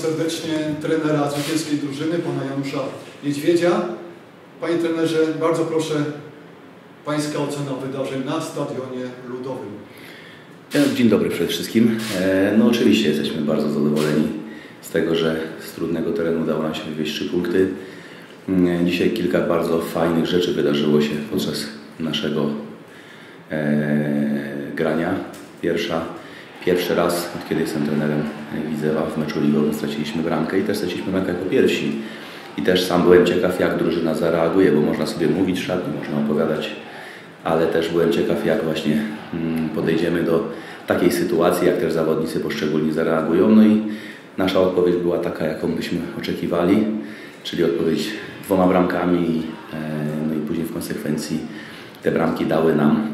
serdecznie trenera zwycięskiej drużyny, pana Janusza Niedźwiedzia. Panie trenerze, bardzo proszę Pańska ocena wydarzeń na Stadionie Ludowym. Dzień dobry przede wszystkim. E, no oczywiście jesteśmy bardzo zadowoleni z tego, że z trudnego terenu udało nam się wywieźć trzy punkty. Mm, dzisiaj kilka bardzo fajnych rzeczy wydarzyło się podczas naszego e, grania. Pierwsza, pierwszy raz, od kiedy jestem trenerem Widzewa w meczu ligowym straciliśmy bramkę i też straciliśmy bramkę jako pierwsi. I też sam byłem ciekaw, jak drużyna zareaguje, bo można sobie mówić szatni, można opowiadać, ale też byłem ciekaw, jak właśnie mm, podejdziemy do takiej sytuacji, jak też zawodnicy poszczególni zareagują. No i nasza odpowiedź była taka, jaką byśmy oczekiwali, czyli odpowiedź dwoma bramkami, e, no i później w konsekwencji te bramki dały nam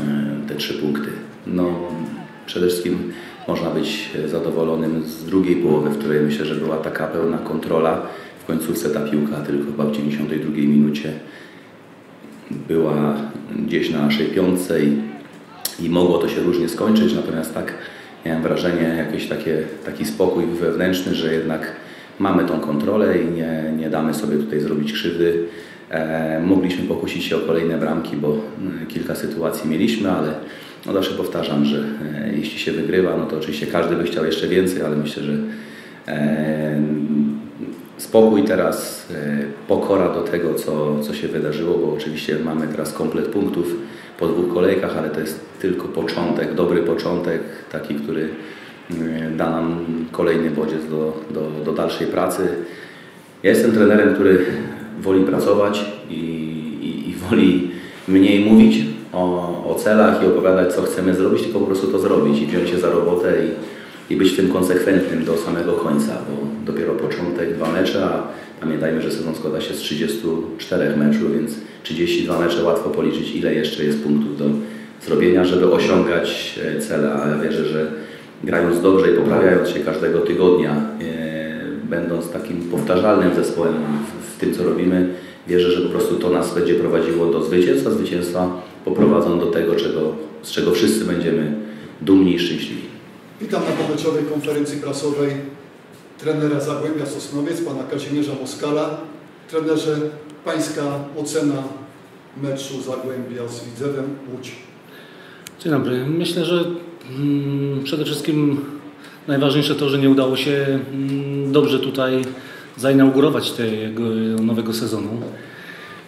e, te trzy punkty. No, przede wszystkim można być zadowolonym z drugiej połowy, w której myślę, że była taka pełna kontrola. W końcówce ta piłka tylko chyba w 92 minucie była gdzieś na naszej piątce i, i mogło to się różnie skończyć, natomiast tak miałem wrażenie, jakiś takie, taki spokój wewnętrzny, że jednak mamy tą kontrolę i nie, nie damy sobie tutaj zrobić krzywdy. E, mogliśmy pokusić się o kolejne bramki, bo e, kilka sytuacji mieliśmy, ale no zawsze powtarzam, że e, jeśli się wygrywa, no to oczywiście każdy by chciał jeszcze więcej, ale myślę, że e, spokój teraz, e, pokora do tego, co, co się wydarzyło, bo oczywiście mamy teraz komplet punktów po dwóch kolejkach, ale to jest tylko początek, dobry początek, taki, który da nam kolejny bodziec do, do, do dalszej pracy. Ja jestem trenerem, który woli pracować i, i, i woli mniej mówić o, o celach i opowiadać, co chcemy zrobić, tylko po prostu to zrobić i wziąć się za robotę i, i być tym konsekwentnym do samego końca, bo dopiero początek, dwa mecze, a pamiętajmy, że sezon składa się z 34 meczów, więc 32 mecze łatwo policzyć, ile jeszcze jest punktów do zrobienia, żeby osiągać e, cele, a ja wierzę, że grając dobrze i poprawiając się każdego tygodnia, e, będąc takim powtarzalnym zespołem w, w tym, co robimy, wierzę, że po prostu to nas będzie prowadziło do zwycięstwa, zwycięstwa poprowadzą do tego, czego, z czego wszyscy będziemy dumni i szczęśliwi. Witam na pomeczowej konferencji prasowej trenera Zagłębia Sosnowiec, pana Kazimierza Moskala. Trenerze, pańska ocena meczu Zagłębia z Widzewem Łódź. Dzień dobry. Myślę, że mm, przede wszystkim najważniejsze to, że nie udało się mm, dobrze tutaj zainaugurować tego nowego sezonu.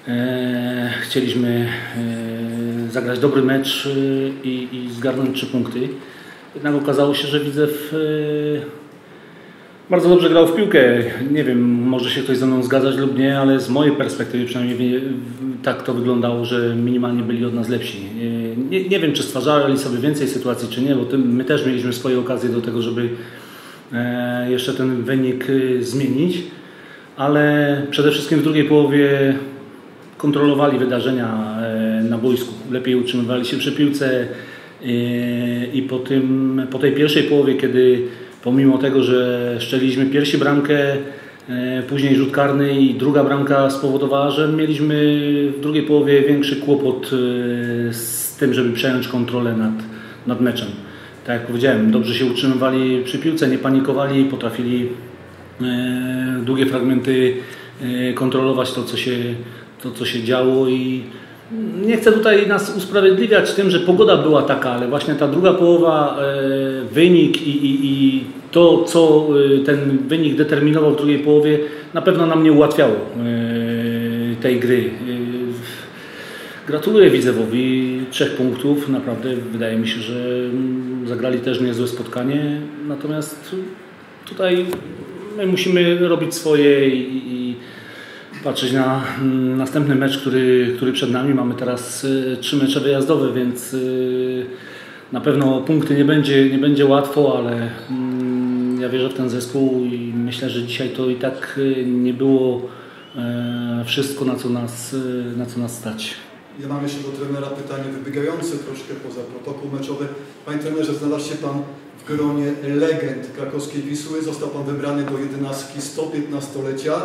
E, chcieliśmy e, zagrać dobry mecz e, i, i zgarnąć trzy punkty. Jednak okazało się, że Widzew bardzo dobrze grał w piłkę. Nie wiem, może się ktoś ze mną zgadzać lub nie, ale z mojej perspektywy przynajmniej tak to wyglądało, że minimalnie byli od nas lepsi. Nie, nie wiem, czy stwarzali sobie więcej sytuacji, czy nie, bo tym, my też mieliśmy swoje okazje do tego, żeby jeszcze ten wynik zmienić, ale przede wszystkim w drugiej połowie kontrolowali wydarzenia e, na boisku, lepiej utrzymywali się przy piłce e, i po, tym, po tej pierwszej połowie, kiedy pomimo tego, że szczeliliśmy pierwszą bramkę, e, później rzut karny i druga bramka spowodowała, że mieliśmy w drugiej połowie większy kłopot z tym, żeby przejąć kontrolę nad, nad meczem. Tak jak powiedziałem, dobrze się utrzymywali przy piłce, nie panikowali, potrafili długie fragmenty kontrolować to, co się to, co się działo i nie chcę tutaj nas usprawiedliwiać tym, że pogoda była taka, ale właśnie ta druga połowa, e, wynik i, i, i to, co e, ten wynik determinował w drugiej połowie, na pewno nam nie ułatwiało e, tej gry. Gratuluję Widzewowi trzech punktów. Naprawdę wydaje mi się, że mm, zagrali też niezłe spotkanie. Natomiast tutaj my musimy robić swoje i, i patrzeć na mm, następny mecz, który, który przed nami. Mamy teraz y, trzy mecze wyjazdowe, więc y, na pewno punkty nie będzie, nie będzie łatwo, ale mm, ja wierzę w ten zespół i myślę, że dzisiaj to i tak y, nie było e, wszystko, na co nas, na co nas stać. Ja mam jeszcze do trenera pytanie wybiegające troszkę poza protokół meczowy. Panie trenerze, znalazł się Pan w gronie legend krakowskiej Wisły. Został Pan wybrany do 11 115-lecia.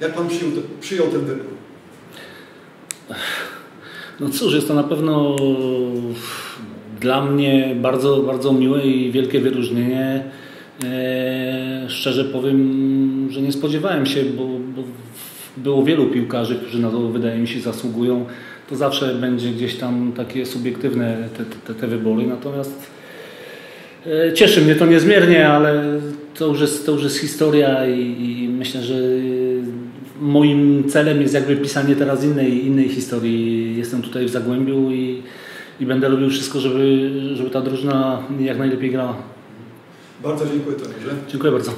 Jak Pan przyjął, przyjął ten wybór? No cóż, jest to na pewno dla mnie bardzo, bardzo miłe i wielkie wyróżnienie. E, szczerze powiem, że nie spodziewałem się, bo, bo było wielu piłkarzy, którzy na to wydaje mi się zasługują. To zawsze będzie gdzieś tam takie subiektywne te, te, te wybory, natomiast e, cieszy mnie to niezmiernie, ale to już jest, to już jest historia i, i myślę, że moim celem jest jakby pisanie teraz innej, innej historii. Jestem tutaj w Zagłębiu i, i będę robił wszystko, żeby, żeby ta drużyna jak najlepiej grała. Bardzo dziękuję trenerze. Dziękuję bardzo.